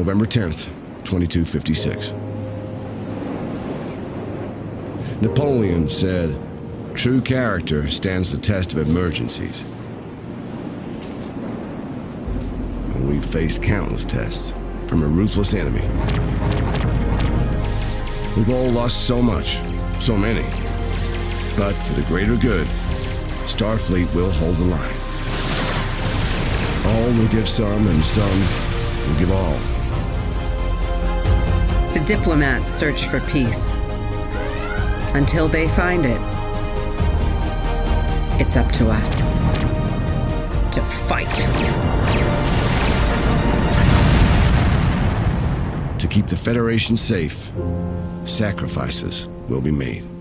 November 10th, 2256. Napoleon said, True character stands the test of emergencies. And we've faced countless tests from a ruthless enemy. We've all lost so much, so many. But for the greater good, Starfleet will hold the line. All will give some, and some will give all. The diplomats search for peace. Until they find it, it's up to us to fight. To keep the Federation safe, sacrifices will be made.